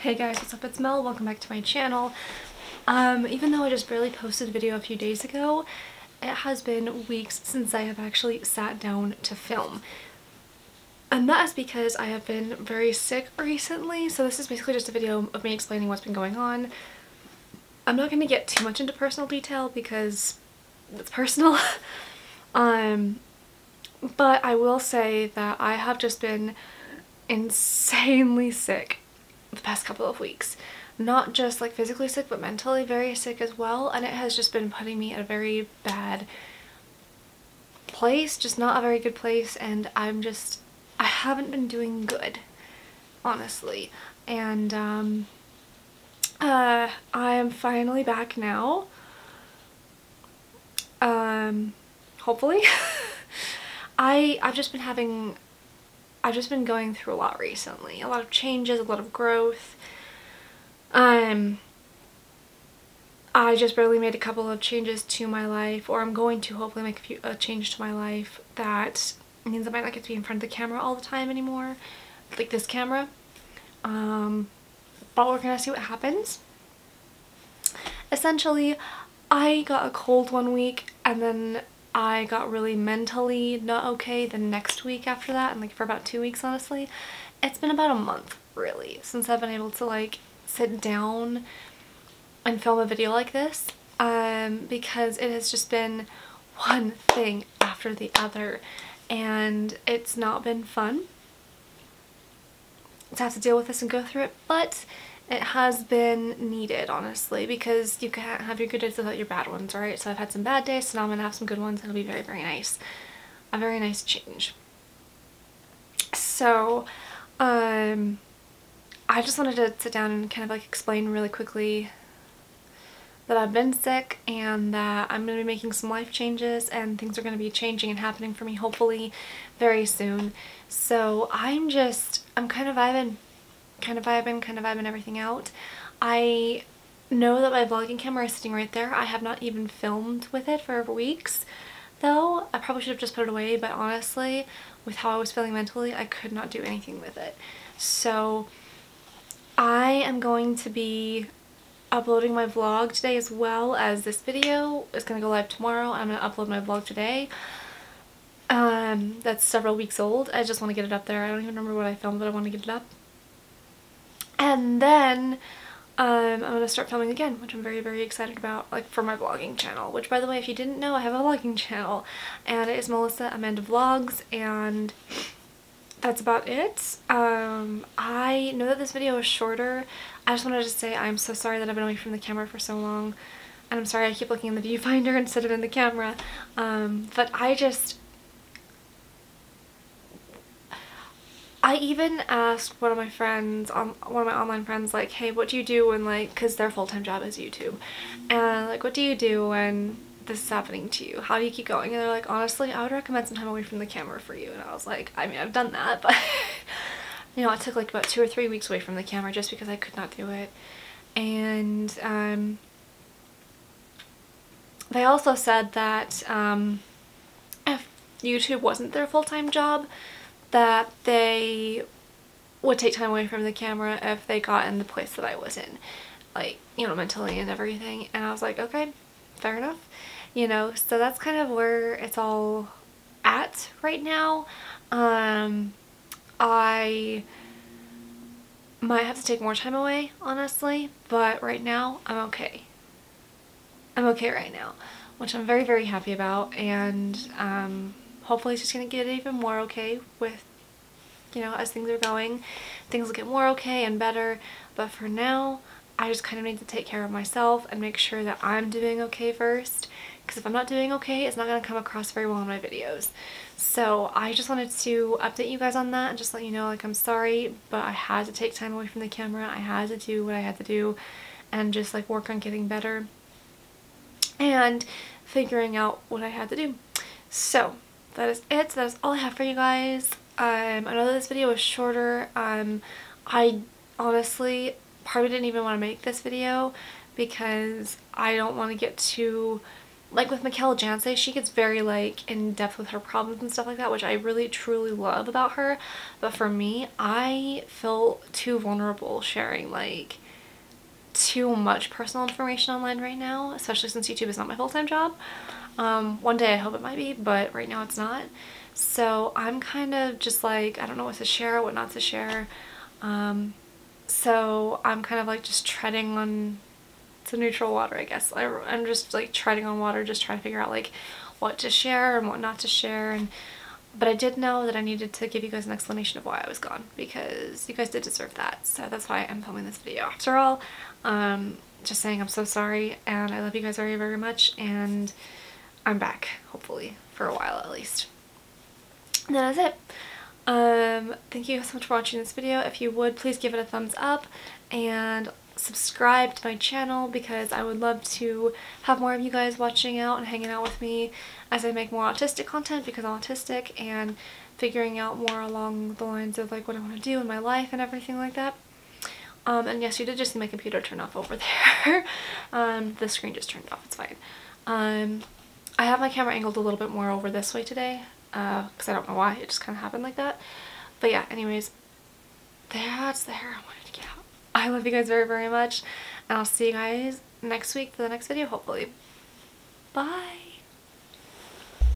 Hey guys, what's up? It's Mel. Welcome back to my channel. Um, even though I just barely posted a video a few days ago, it has been weeks since I have actually sat down to film. And that is because I have been very sick recently, so this is basically just a video of me explaining what's been going on. I'm not going to get too much into personal detail because it's personal. um, but I will say that I have just been insanely sick the past couple of weeks. Not just like physically sick, but mentally very sick as well. And it has just been putting me in a very bad place, just not a very good place. And I'm just, I haven't been doing good, honestly. And um, uh, I'm finally back now. Um, hopefully. I, I've just been having I've just been going through a lot recently. A lot of changes, a lot of growth. Um, I just barely made a couple of changes to my life, or I'm going to hopefully make a, few, a change to my life that means I might not get to be in front of the camera all the time anymore, like this camera. Um, but we're gonna see what happens. Essentially, I got a cold one week and then I got really mentally not okay the next week after that and like for about two weeks honestly. It's been about a month really since I've been able to like sit down and film a video like this um, because it has just been one thing after the other and it's not been fun to have to deal with this and go through it but it has been needed honestly because you can't have your good days without your bad ones right? So I've had some bad days so now I'm gonna have some good ones it'll be very very nice. A very nice change. So um I just wanted to sit down and kind of like explain really quickly that I've been sick and that I'm going to be making some life changes and things are going to be changing and happening for me hopefully very soon. So I'm just, I'm kind of vibing kind of vibing, kind of vibing everything out. I know that my vlogging camera is sitting right there. I have not even filmed with it for weeks though. I probably should have just put it away but honestly with how I was feeling mentally I could not do anything with it. So I am going to be uploading my vlog today as well as this video is going to go live tomorrow. I'm going to upload my vlog today. Um, that's several weeks old. I just want to get it up there. I don't even remember what I filmed but I want to get it up. And then um, I'm going to start filming again, which I'm very, very excited about, like for my vlogging channel. Which, by the way, if you didn't know, I have a vlogging channel. And it is Melissa Amanda Vlogs, and that's about it. Um, I know that this video is shorter. I just wanted to say I'm so sorry that I've been away from the camera for so long. And I'm sorry I keep looking in the viewfinder instead of in the camera. Um, but I just, I even asked one of my friends, um, one of my online friends, like, hey, what do you do when, like, because their full-time job is YouTube. And, like, what do you do when this is happening to you? How do you keep going? And they're like, honestly, I would recommend some time away from the camera for you. And I was like, I mean, I've done that, but, you know, I took, like, about two or three weeks away from the camera just because I could not do it. And, um, they also said that, um, if YouTube wasn't their full-time job, that they would take time away from the camera if they got in the place that I was in like you know mentally and everything. And I was like okay fair enough you know? So that's kind of where it's all at right now. Um I might have to take more time away honestly but right now I'm okay. I'm okay right now which I'm very very happy about. And um hopefully it's just going to get even more okay with, you know, as things are going. Things will get more okay and better, but for now, I just kind of need to take care of myself and make sure that I'm doing okay first because if I'm not doing okay, it's not going to come across very well in my videos. So I just wanted to update you guys on that and just let you know like I'm sorry, but I had to take time away from the camera. I had to do what I had to do and just like work on getting better and figuring out what I had to do. So that is it. That is all I have for you guys. Um, I know that this video was shorter. Um, I honestly probably didn't even want to make this video because I don't want to get too like with Michaela Janse, she gets very like in depth with her problems and stuff like that, which I really truly love about her. But for me, I feel too vulnerable sharing like too much personal information online right now, especially since YouTube is not my full-time job. Um, one day I hope it might be, but right now it's not. So I'm kind of just like, I don't know what to share, what not to share. Um, so I'm kind of like just treading on to neutral water, I guess. I, I'm just like treading on water, just trying to figure out like what to share and what not to share. And But I did know that I needed to give you guys an explanation of why I was gone because you guys did deserve that. So that's why I'm filming this video. After all, um, just saying I'm so sorry and I love you guys very, very much. And I'm back, hopefully, for a while at least. And that's it. Um, thank you so much for watching this video. If you would, please give it a thumbs up and subscribe to my channel because I would love to have more of you guys watching out and hanging out with me as I make more autistic content because I'm autistic and figuring out more along the lines of like what I want to do in my life and everything like that. Um, and yes, you did just see my computer turn off over there. um, the screen just turned off, it's fine. Um, I have my camera angled a little bit more over this way today because uh, I don't know why, it just kind of happened like that. But yeah, anyways, that's the hair I wanted to get out. I love you guys very, very much. And I'll see you guys next week for the next video, hopefully. Bye!